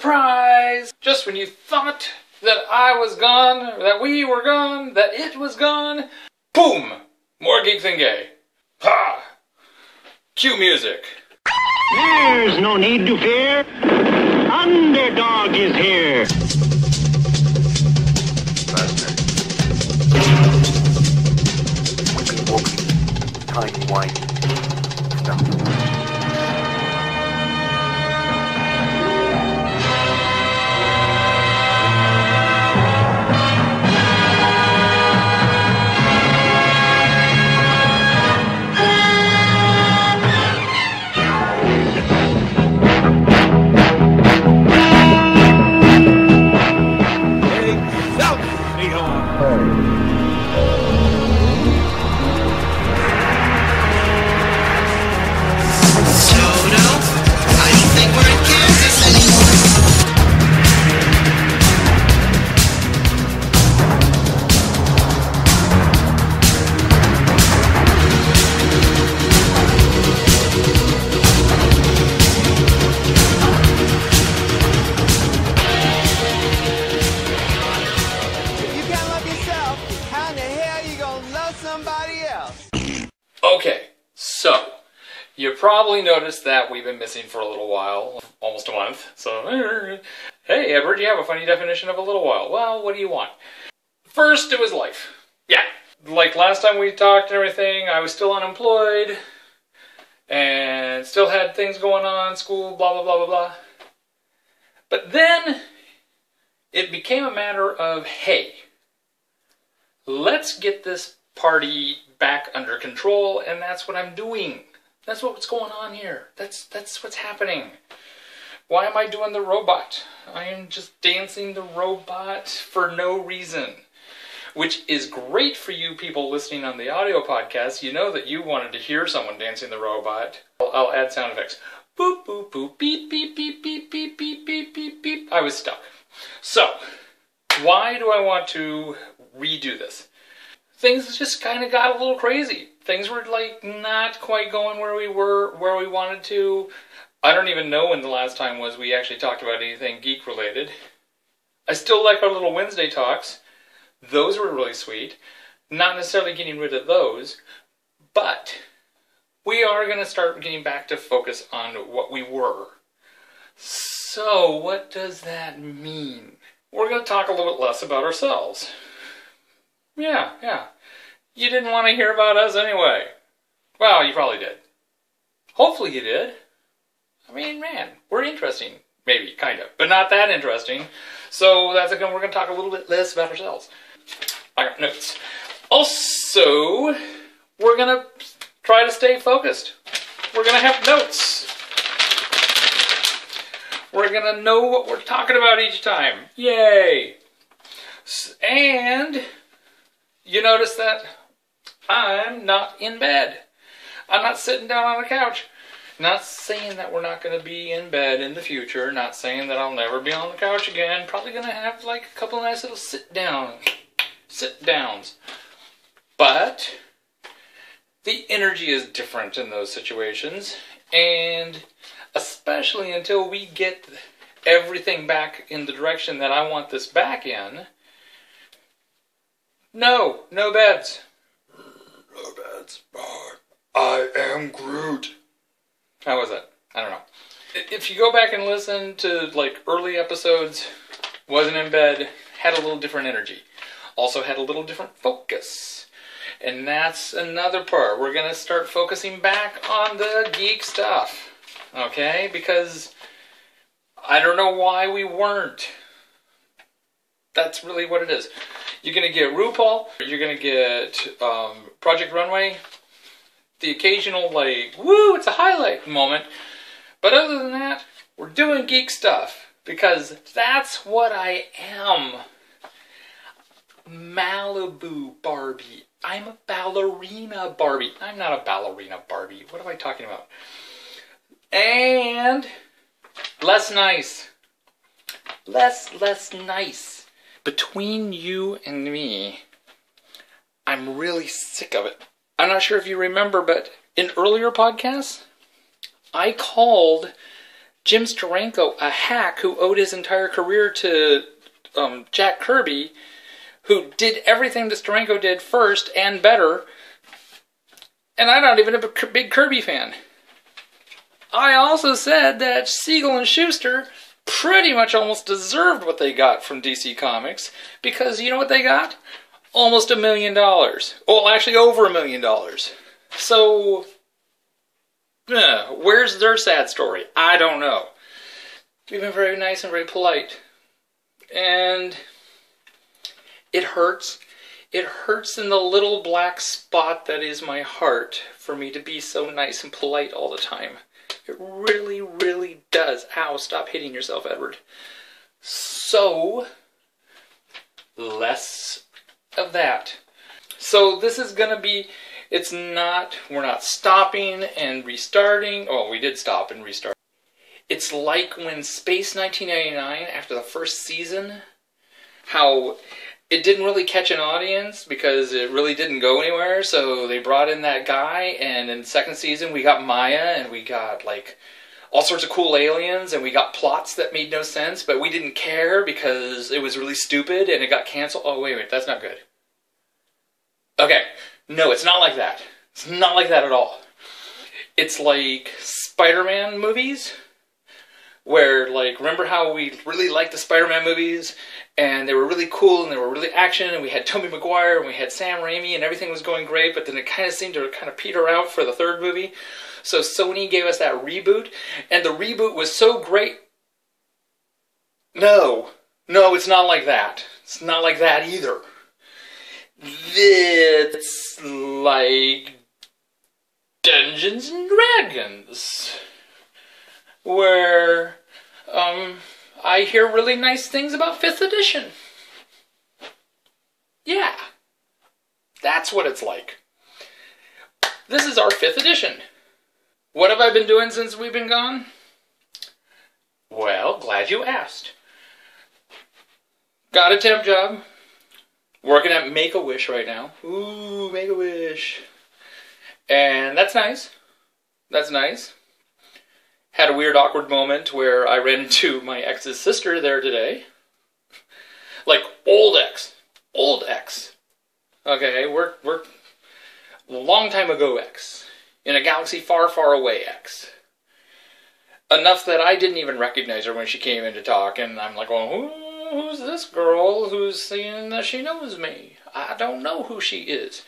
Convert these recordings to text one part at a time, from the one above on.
Surprise! Just when you thought that I was gone, or that we were gone, that it was gone, boom! More geek than gay. Ha! Cue music. There's no need to fear. Underdog is here. Walking, walking, tiny white stuff. Okay, so you probably noticed that we've been missing for a little while, almost a month. So, hey, Edward, you have a funny definition of a little while. Well, what do you want? First, it was life. Yeah, like last time we talked and everything, I was still unemployed and still had things going on, school, blah, blah, blah, blah, blah. But then it became a matter of, hey, let's get this party back under control and that's what i'm doing. That's what's going on here. That's that's what's happening. Why am i doing the robot? I am just dancing the robot for no reason. Which is great for you people listening on the audio podcast. You know that you wanted to hear someone dancing the robot. I'll, I'll add sound effects. Boop boop boop beep beep beep beep beep beep beep beep beep. I was stuck. So why do i want to redo this things just kind of got a little crazy. Things were like not quite going where we were, where we wanted to. I don't even know when the last time was we actually talked about anything geek related. I still like our little Wednesday talks. Those were really sweet. Not necessarily getting rid of those, but we are going to start getting back to focus on what we were. So, what does that mean? We're going to talk a little bit less about ourselves. Yeah, yeah. You didn't want to hear about us anyway. Well, you probably did. Hopefully you did. I mean, man, we're interesting. Maybe, kind of, but not that interesting. So that's again, we're going to talk a little bit less about ourselves. I got notes. Also, we're going to try to stay focused. We're going to have notes. We're going to know what we're talking about each time. Yay! And you notice that I'm not in bed. I'm not sitting down on a couch. Not saying that we're not going to be in bed in the future. Not saying that I'll never be on the couch again. Probably going to have like a couple nice little sit down, sit downs. But the energy is different in those situations. And especially until we get everything back in the direction that I want this back in, no, no beds. No beds. I am Groot. How was that? I don't know. If you go back and listen to like early episodes, wasn't in bed, had a little different energy. Also had a little different focus. And that's another part. We're gonna start focusing back on the geek stuff. Okay? Because I don't know why we weren't. That's really what it is. You're gonna get RuPaul. You're gonna get um, Project Runway. The occasional like, woo, it's a highlight moment. But other than that, we're doing geek stuff because that's what I am. Malibu Barbie. I'm a ballerina Barbie. I'm not a ballerina Barbie. What am I talking about? And less nice. Less, less nice. Between you and me, I'm really sick of it. I'm not sure if you remember, but in earlier podcasts, I called Jim Steranko, a hack who owed his entire career to um, Jack Kirby, who did everything that Steranko did first and better. And I'm not even a big Kirby fan. I also said that Siegel and Shuster pretty much almost deserved what they got from DC Comics because you know what they got? Almost a million dollars. Well, actually, over a million dollars. So, yeah, where's their sad story? I don't know. We've been very nice and very polite. And it hurts. It hurts in the little black spot that is my heart for me to be so nice and polite all the time. It really, really does. Ow, stop hitting yourself, Edward. So, less of that. So, this is going to be, it's not, we're not stopping and restarting. Oh, we did stop and restart. It's like when Space 1999, after the first season, how it didn't really catch an audience because it really didn't go anywhere. So they brought in that guy, and in second season we got Maya, and we got like all sorts of cool aliens, and we got plots that made no sense, but we didn't care because it was really stupid and it got canceled. Oh wait, wait, that's not good. Okay, no, it's not like that. It's not like that at all. It's like Spider-Man movies where like remember how we really liked the Spider-Man movies? And they were really cool and they were really action and we had Tobey Maguire and we had Sam Raimi and everything was going great but then it kind of seemed to kind of peter out for the third movie. So Sony gave us that reboot and the reboot was so great. No. No it's not like that. It's not like that either. It's like Dungeons and Dragons where um, I hear really nice things about 5th edition. Yeah, that's what it's like. This is our 5th edition. What have I been doing since we've been gone? Well, glad you asked. Got a temp job. Working at Make a Wish right now. Ooh, Make a Wish. And that's nice. That's nice had a weird, awkward moment where I ran into my ex's sister there today. Like old ex, old ex. Okay, we're we're long time ago ex in a galaxy far, far away ex. Enough that I didn't even recognize her when she came in to talk, and I'm like, well, who, who's this girl who's saying that she knows me? I don't know who she is.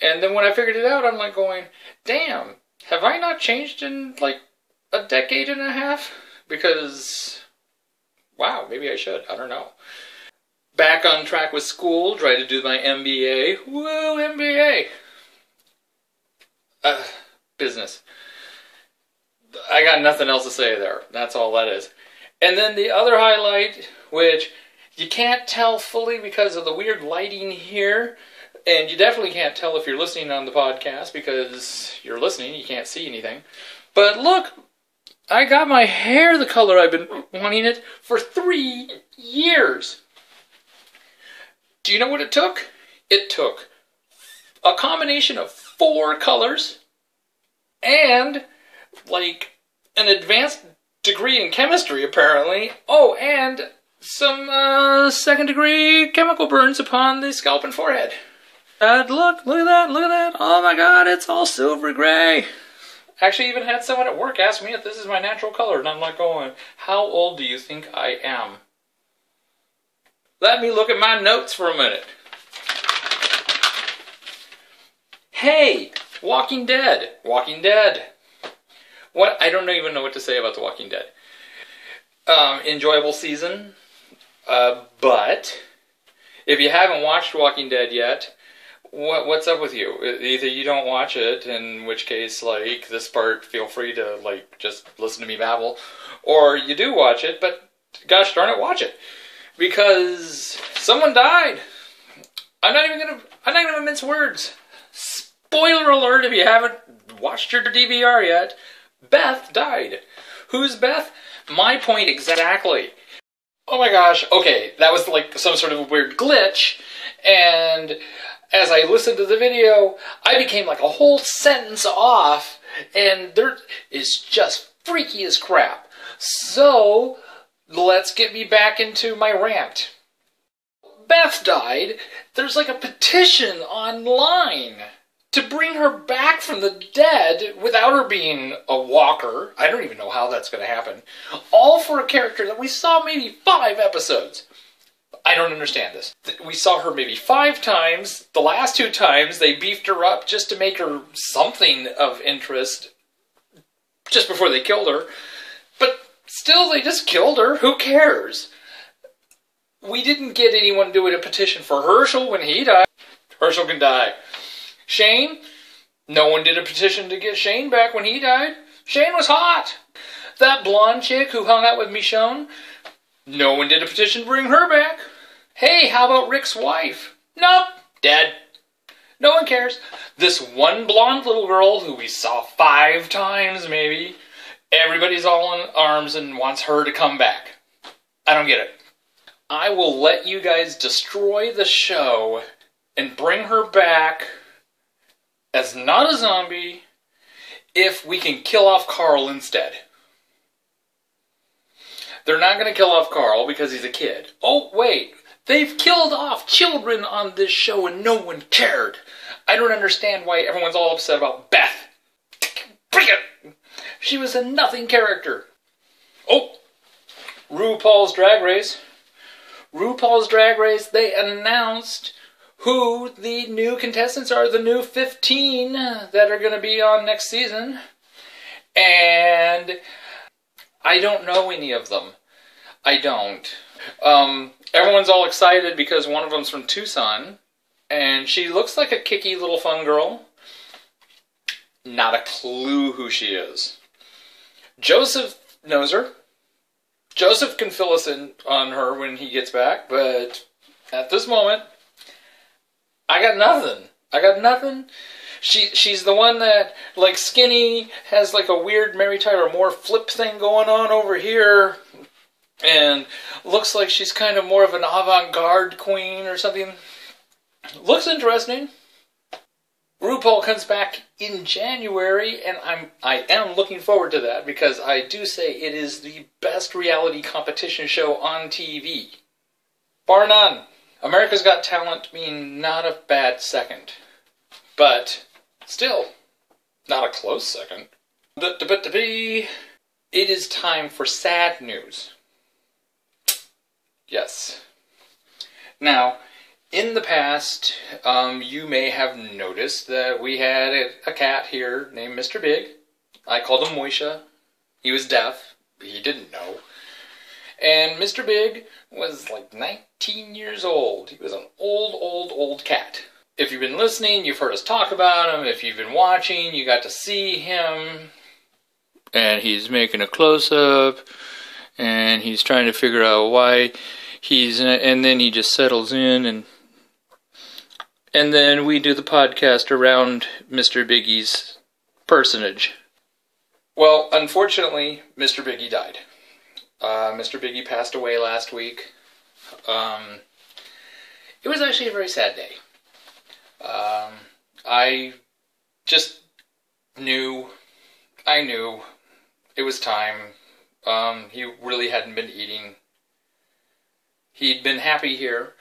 And then when I figured it out, I'm like going, damn, have I not changed in like a decade and a half because wow, maybe I should. I don't know. Back on track with school, try to do my MBA. Woo, MBA. Uh, business. I got nothing else to say there. That's all that is. And then the other highlight, which you can't tell fully because of the weird lighting here, and you definitely can't tell if you're listening on the podcast because you're listening, you can't see anything. But look, I got my hair the color I've been wanting it for three years. Do you know what it took? It took a combination of four colors and like an advanced degree in chemistry, apparently. Oh, and some uh, second degree chemical burns upon the scalp and forehead. Uh, look, look at that, look at that. Oh my god, it's all silver gray. Actually, even had someone at work ask me if this is my natural color, and I'm like going, How old do you think I am? Let me look at my notes for a minute. Hey, Walking Dead. Walking Dead. What? I don't even know what to say about The Walking Dead. Um, enjoyable season. Uh, but if you haven't watched Walking Dead yet, what what's up with you? Either you don't watch it, in which case, like this part, feel free to like just listen to me babble, or you do watch it, but gosh darn it, watch it because someone died. I'm not even gonna. I'm not gonna mince words. Spoiler alert! If you haven't watched your DVR yet, Beth died. Who's Beth? My point exactly. Oh my gosh. Okay, that was like some sort of weird glitch, and as I listened to the video, I became like a whole sentence off, and there is just freaky as crap. So, let's get me back into my rant. Beth died. There's like a petition online to bring her back from the dead without her being a walker. I don't even know how that's going to happen. All for a character that we saw maybe five episodes. I don't understand this. We saw her maybe five times. The last two times they beefed her up just to make her something of interest just before they killed her. But still, they just killed her. Who cares? We didn't get anyone doing a petition for Herschel when he died. Herschel can die. Shane? No one did a petition to get Shane back when he died. Shane was hot. That blonde chick who hung out with Michonne? No one did a petition to bring her back. Hey, how about Rick's wife? Nope, dead. No one cares. This one blonde little girl who we saw five times, maybe, everybody's all in arms and wants her to come back. I don't get it. I will let you guys destroy the show and bring her back as not a zombie if we can kill off Carl instead. They're not going to kill off Carl because he's a kid. Oh, wait. They've killed off children on this show and no one cared. I don't understand why everyone's all upset about Beth. Bring it! She was a nothing character. Oh, RuPaul's Drag Race. RuPaul's Drag Race, they announced who the new contestants are, the new 15 that are going to be on next season. And I don't know any of them. I don't. Um, everyone's all excited because one of them's from Tucson, and she looks like a kicky little fun girl. Not a clue who she is. Joseph knows her. Joseph can fill us in on her when he gets back, but at this moment, I got nothing. I got nothing. She she's the one that like skinny has like a weird Mary Tyler Moore flip thing going on over here, and looks like she's kind of more of an avant-garde queen or something. Looks interesting. RuPaul comes back in January, and I'm I am looking forward to that because I do say it is the best reality competition show on TV, bar none. America's Got Talent being not a bad second, but still not a close second. But it is time for sad news. Yes. Now, in the past, um, you may have noticed that we had a, a cat here named Mr. Big. I called him Moisha. He was deaf. He didn't know. And Mr. Big was like 19 years old. He was an old, old, old cat. If you've been listening, you've heard us talk about him. If you've been watching, you got to see him. And he's making a close up. And he's trying to figure out why he's. And then he just settles in and. And then we do the podcast around Mr. Biggie's personage. Well, unfortunately, Mr. Biggie died. Uh, Mr. Biggie passed away last week. Um, it was actually a very sad day. Um, I just knew, I knew it was time. Um, he really hadn't been eating. He'd been happy here,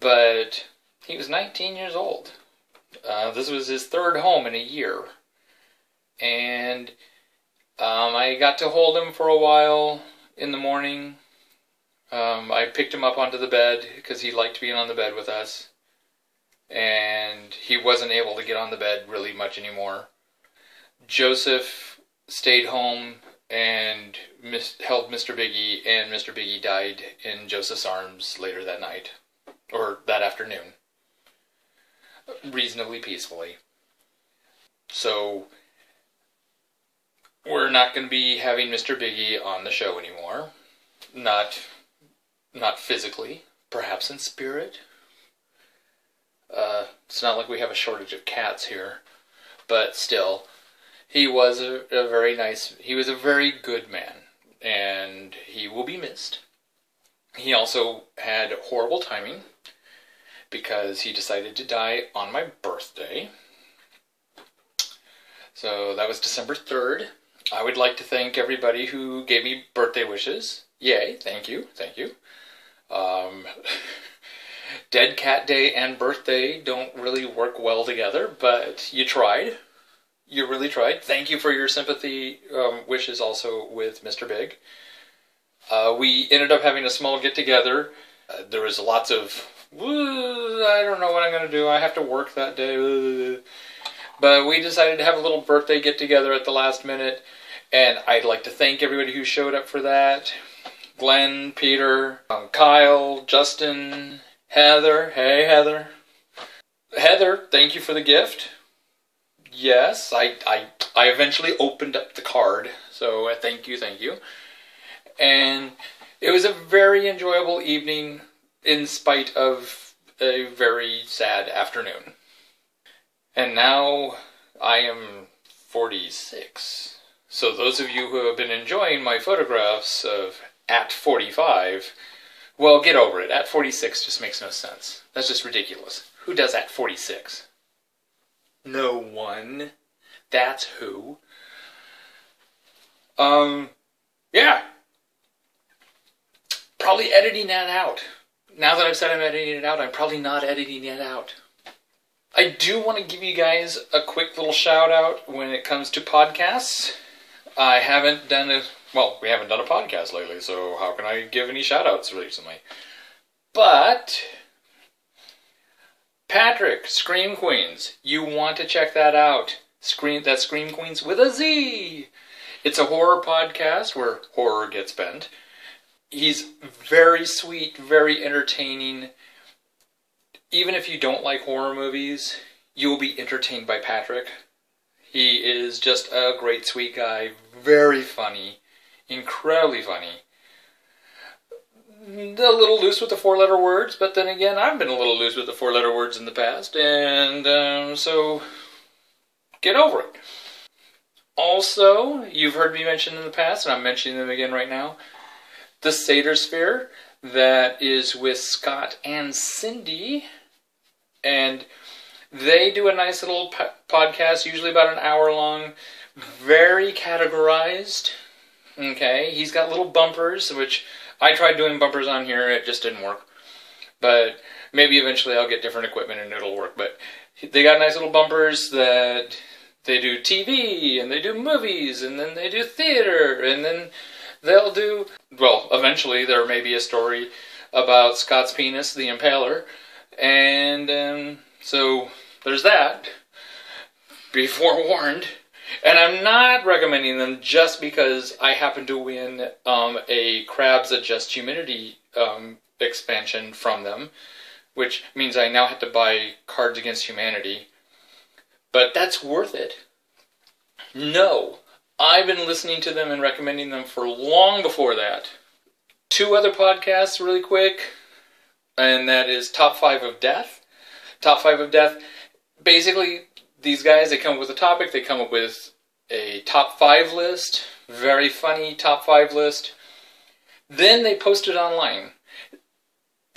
but he was 19 years old. Uh, this was his third home in a year. And um, I got to hold him for a while in the morning. Um, I picked him up onto the bed because he liked being on the bed with us. And he wasn't able to get on the bed really much anymore. Joseph stayed home and mis- held Mr. Biggie, and Mr. Biggie died in Joseph's arms later that night, or that afternoon, reasonably peacefully. So, we're not going to be having Mr. Biggie on the show anymore. Not, not physically, perhaps in spirit. Uh, it's not like we have a shortage of cats here, but still, he was a, a very nice. He was a very good man, and he will be missed. He also had horrible timing because he decided to die on my birthday. So that was December 3rd. I would like to thank everybody who gave me birthday wishes. Yay, thank you, thank you. Um, Dead Cat Day and birthday don't really work well together, but you tried. You really tried. Thank you for your sympathy um, wishes also with Mr. Big. Uh, we ended up having a small get together. Uh, there was lots of, "Woo, I don't know what I'm going to do. I have to work that day. But we decided to have a little birthday get together at the last minute. And I'd like to thank everybody who showed up for that. Glenn, Peter, um, Kyle, Justin, Heather. Hey, Heather. Heather, thank you for the gift. Yes, I, I, I eventually opened up the card. So uh, thank you, thank you. And it was a very enjoyable evening in spite of a very sad afternoon. And now I am 46. So those of you who have been enjoying my photographs of at 45, well, get over it. At 46 just makes no sense. That's just ridiculous. Who does at 46? No one. That's who. Um, yeah. Probably editing that out. Now that I've said I'm editing it out, I'm probably not editing it out. I do want to give you guys a quick little shout out when it comes to podcasts. I haven't done a well, we haven't done a podcast lately, so how can I give any shout outs recently? But Patrick, Screamqueenz, you want to check that out. Scream that Screamqueenz with a Z. It's a horror podcast where horror gets bent. He's very sweet, very entertaining. Even if you don't like horror movies, you will be entertained by Patrick. He is just a great, sweet guy, very funny, incredibly funny. A little loose with the four letter words, but then again, I've been a little loose with the four letter words in the past, and um, so get over it. Also, you've heard me mention in the past, and I'm mentioning them again right now the Satyrsphere that is with Scott and Cindy. And they do a nice little po- podcast, usually about an hour long, very categorized. Okay, he's got little bumpers, which I tried doing bumpers on here, it just didn't work. But maybe eventually I'll get different equipment and it'll work. But they got nice little bumpers that they do TV and they do movies and then they do theater and then they'll do well eventually there may be a story about scott's penis the impaler and um, so there's that be forewarned and i'm not recommending them just because i happen to win um, a Cards Against Humanity um, expansion from them which means i now have to buy cards against humanity but that's worth it no I've been listening to them and recommending them for long before that. Two other podcasts, really quick, and that is Top 5 of Death. Top 5 of Death, basically, these guys, they come up with a topic, they come up with a top 5 list, very funny top 5 list. Then they post it online.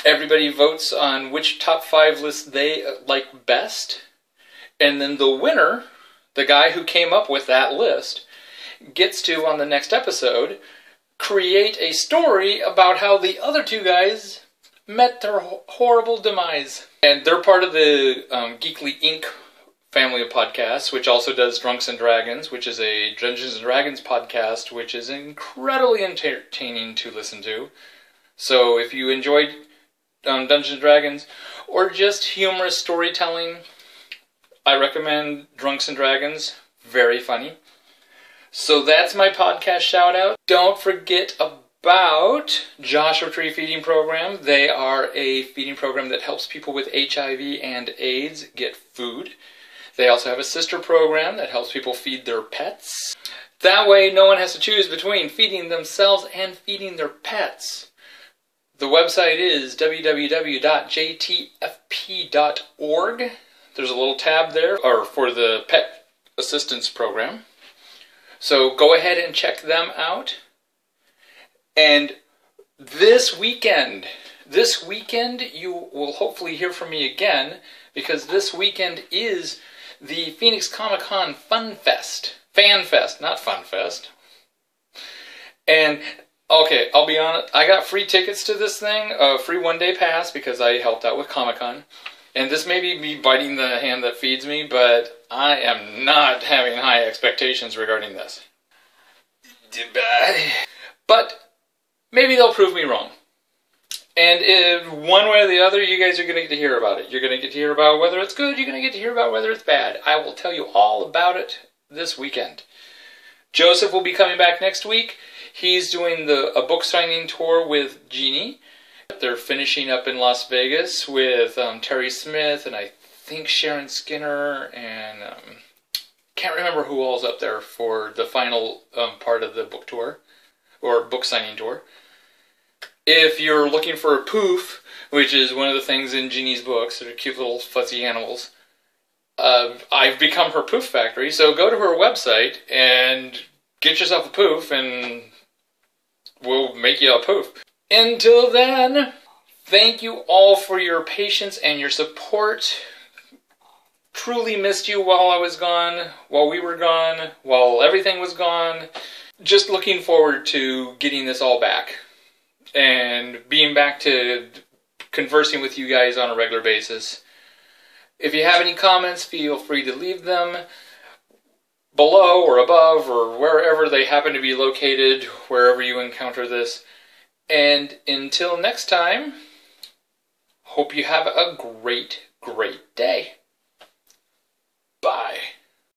Everybody votes on which top 5 list they like best, and then the winner, the guy who came up with that list, gets to on the next episode create a story about how the other two guys met their horrible demise. And they're part of the um, Geekly Inc. family of podcasts, which also does Drunks and Dragons, which is a Dungeons and Dragons podcast, which is incredibly entertaining to listen to. So if you enjoyed um, Dungeons and Dragons or just humorous storytelling, I recommend Drunks and Dragons. Very funny. So that's my podcast shout out. Don't forget about Joshua Tree Feeding Program. They are a feeding program that helps people with HIV and AIDS get food. They also have a sister program that helps people feed their pets. That way, no one has to choose between feeding themselves and feeding their pets. The website is www.jtfp.org. There's a little tab there or for the pet assistance program. So go ahead and check them out. And this weekend, this weekend, you will hopefully hear from me again because this weekend is the Phoenix Comic Con Fun Fest. Fan Fest, not Fun Fest. And okay, I'll be honest, I got free tickets to this thing, a free one day pass because I helped out with Comic Con. And this may be me biting the hand that feeds me, but I am not having high expectations regarding this. But maybe they'll prove me wrong. And if one way or the other, you guys are going to get to hear about it. You're going to get to hear about whether it's good. You're going to get to hear about whether it's bad. I will tell you all about it this weekend. Joseph will be coming back next week. He's doing the a book signing tour with Jeannie. They're finishing up in Las Vegas with um, Terry Smith and I think Sharon Skinner and um, can't remember who all's up there for the final um, part of the book tour or book signing tour. If you're looking for a poof, which is one of the things in Jeannie's books, they're cute little fuzzy animals. Uh, I've become her poof factory, so go to her website and get yourself a poof, and we'll make you a poof. Until then, thank you all for your patience and your support. Truly missed you while I was gone, while we were gone, while everything was gone. Just looking forward to getting this all back and being back to conversing with you guys on a regular basis. If you have any comments, feel free to leave them below or above or wherever they happen to be located, wherever you encounter this. And until next time, hope you have a great, great day. Bye.